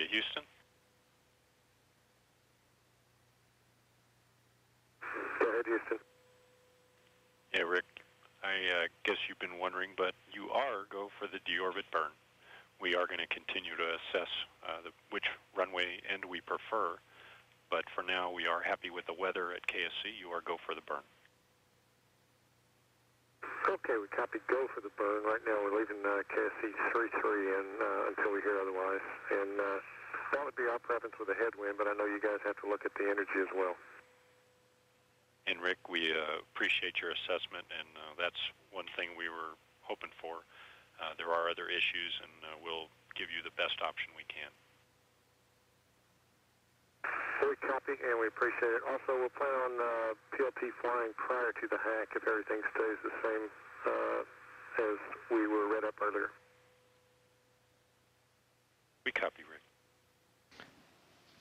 Columbia, Houston. Go ahead, Houston. Yeah, Rick, I uh, guess you've been wondering, but you are go for the deorbit burn. We are going to continue to assess uh, the, which runway end we prefer, but for now we are happy with the weather at KSC. You are go for the burn. Okay, we copy go for the burn. Right now we're leaving uh, KSC 33 in uh, until we hear otherwise. And uh, that would be our preference with a headwind, but I know you guys have to look at the energy as well. And Rick, we uh, appreciate your assessment, and uh, that's one thing we were hoping for. Uh, there are other issues, and uh, we'll give you the best option we can. We copy, and we appreciate it. Also, we'll plan on uh, PLT flying prior to the hack if everything stays the same uh, as we were read up earlier. We copy, Rick.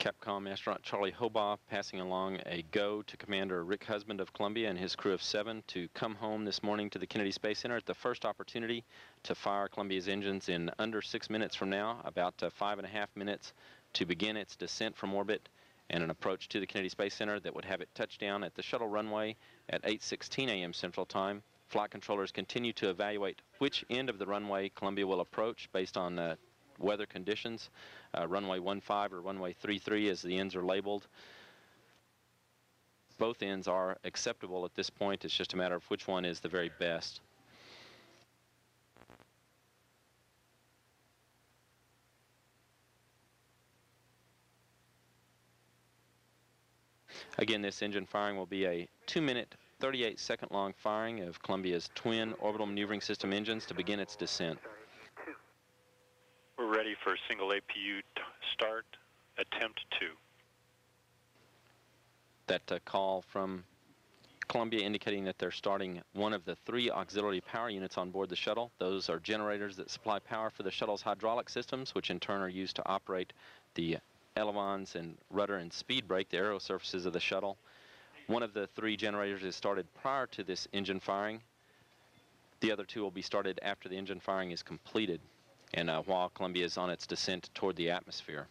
Capcom astronaut Charlie Hobaugh passing along a go to Commander Rick Husband of Columbia and his crew of seven to come home this morning to the Kennedy Space Center at the first opportunity to fire Columbia's engines in under six minutes from now, about uh, five and a half minutes to begin its descent from orbit and an approach to the Kennedy Space Center that would have it touch down at the shuttle runway at 8.16 a.m. Central Time. Flight controllers continue to evaluate which end of the runway Columbia will approach based on uh, weather conditions. Uh, runway 15 or runway 33 as the ends are labeled. Both ends are acceptable at this point. It's just a matter of which one is the very best. Again, this engine firing will be a 2-minute, 38-second long firing of Columbia's twin orbital maneuvering system engines to begin its descent. We're ready for a single APU start, attempt two. That uh, call from Columbia indicating that they're starting one of the three auxiliary power units on board the shuttle. Those are generators that supply power for the shuttle's hydraulic systems, which in turn are used to operate the elevons and rudder and speed brake, the aero surfaces of the shuttle. One of the three generators is started prior to this engine firing. The other two will be started after the engine firing is completed and uh, while Columbia is on its descent toward the atmosphere.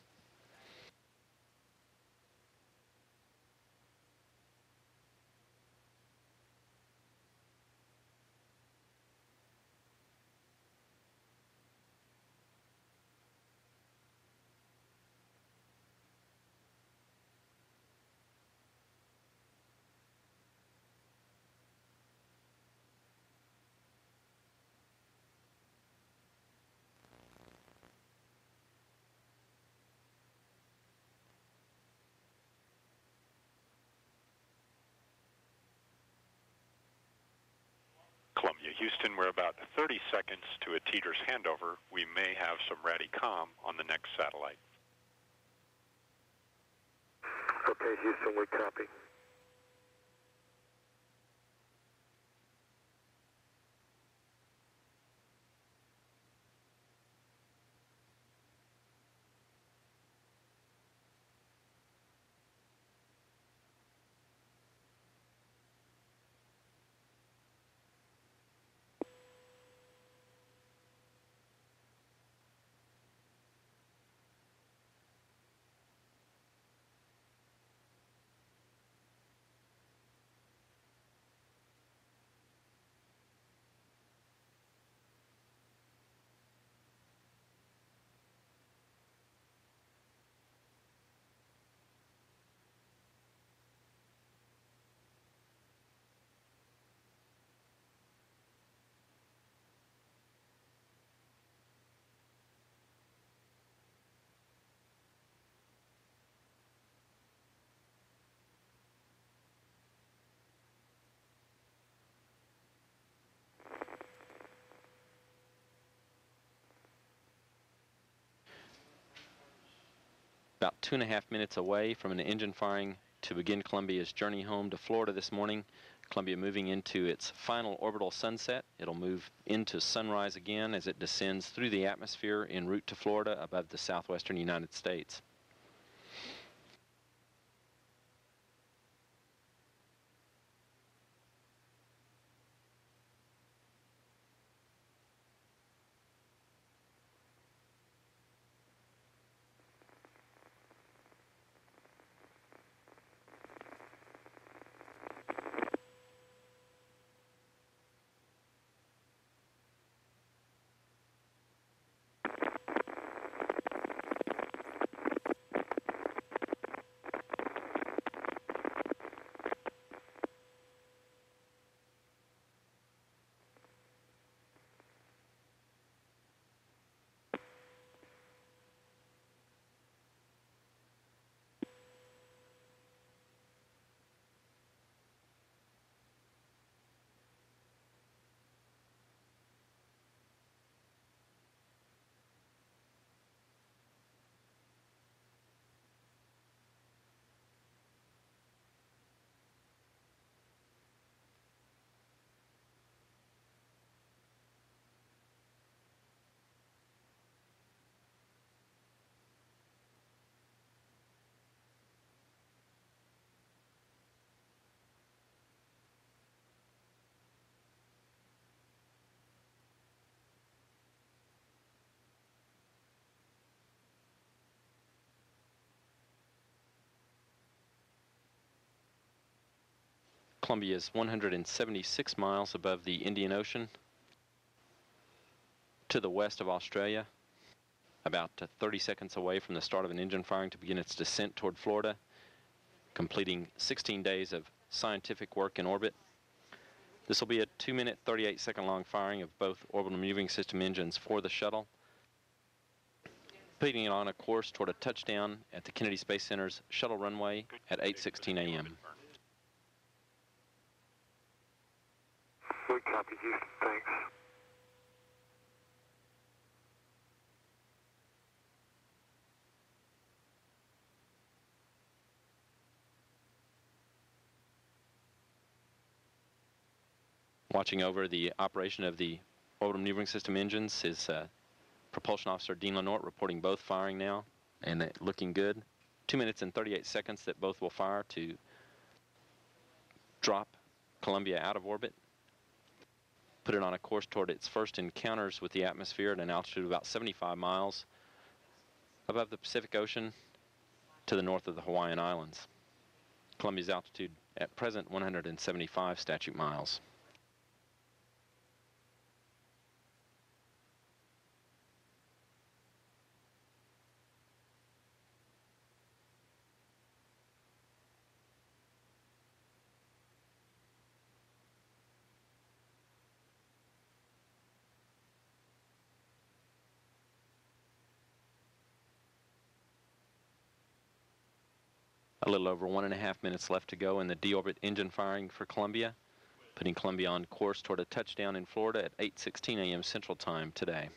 Houston, we're about 30 seconds to a TDRS handover. We may have some RADICOM on the next satellite. Okay, Houston, we copy. About two and a half minutes away from an engine firing to begin Columbia's journey home to Florida this morning. Columbia moving into its final orbital sunset. It'll move into sunrise again as it descends through the atmosphere en route to Florida above the southwestern United States. Columbia is 176 miles above the Indian Ocean to the west of Australia, about uh, 30 seconds away from the start of an engine firing to begin its descent toward Florida, completing 16 days of scientific work in orbit. This will be a 2 minute 38 second long firing of both orbital moving system engines for the shuttle, putting it on a course toward a touchdown at the Kennedy Space Center's shuttle runway at 8:16 a.m. We copy, Houston. Thanks. Watching over the operation of the orbital maneuvering system engines is uh, propulsion officer Dean Lenort reporting both firing now and looking good. Two minutes and 38 seconds that both will fire to drop Columbia out of orbit, put it on a course toward its first encounters with the atmosphere at an altitude of about 75 miles above the Pacific Ocean to the north of the Hawaiian Islands. Columbia's altitude at present 175 statute miles. A little over one and a half minutes left to go in the deorbit engine firing for Columbia, putting Columbia on course toward a touchdown in Florida at 8:16 a.m. Central Time today.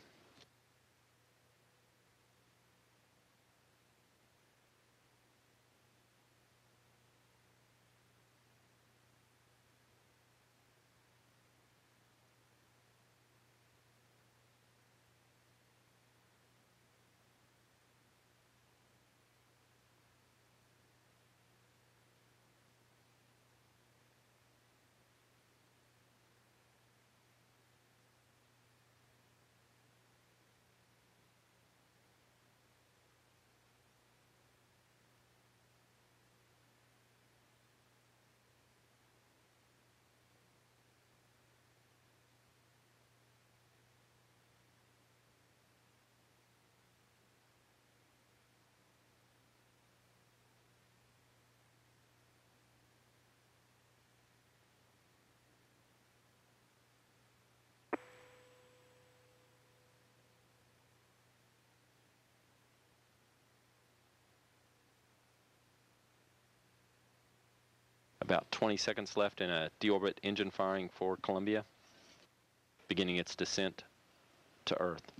About 20 seconds left in a deorbit engine firing for Columbia, beginning its descent to Earth.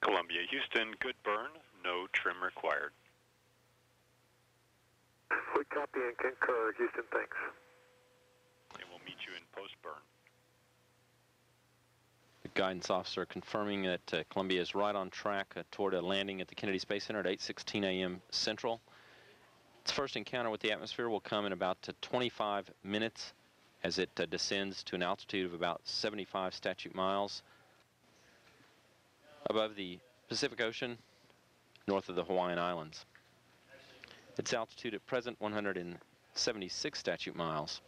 Columbia, Houston, good burn, no trim required. We copy and concur, Houston. Thanks. And we'll meet you in post-burn. The guidance officer confirming that uh, Columbia is right on track uh, toward a landing at the Kennedy Space Center at 8:16 a.m. Central. Its first encounter with the atmosphere will come in about uh, 25 minutes as it uh, descends to an altitude of about 75 statute miles above the Pacific Ocean, north of the Hawaiian Islands. Its altitude at present 176 statute miles.